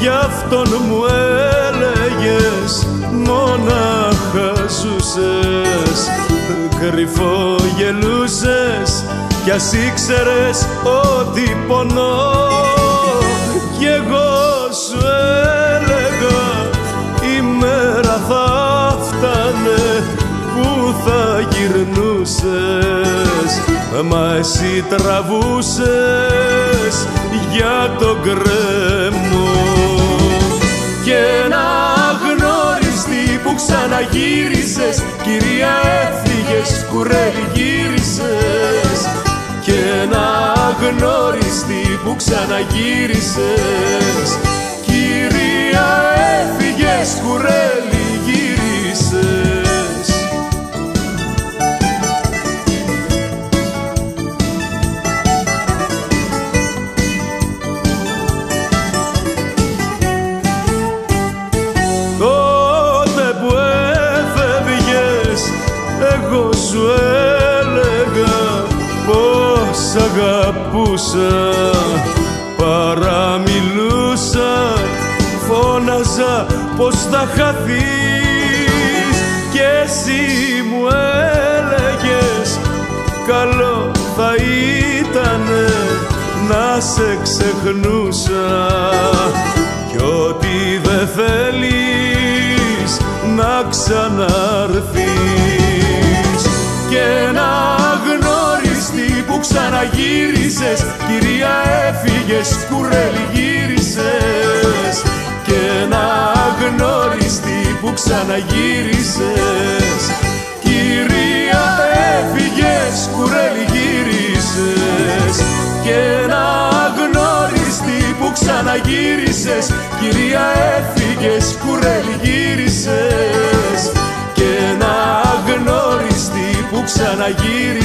Γι' αυτόν μου έλεγες μονάχα ζούσες Κρυφό γελούσες κι ας ήξερες ότι πονώ Κι εγώ σου έλεγα η μέρα θα φτάνε που θα γυρνούσες Μα εσύ τραβούσες για τον κρεμό Και να γνώριστη που ξαναγύρισες Κυρία έφυγες, κουρέλι γύρισες. Και να γνώριστη που ξαναγύρισες Κυρία έφυγες, κουρέλι εγώ σου έλεγα πως αγαπούσα. Παραμιλούσα, φώναζα πως θα χαθείς Κι εσύ μου έλεγες καλό θα ήτανε να σε ξεχνούσα ξαναγύρισες κυρία έφυγες κουρέλι γύρισες. Και να γνώριστη που ξαναγύρισες. Κυρία έφυγες κουρέλι γύρισες. Και να γνώριστη που ξαναγύρισες. Κυρία έφυγες κουρέλι γύρισες. Και να γνώριστη που ξαναγύρισες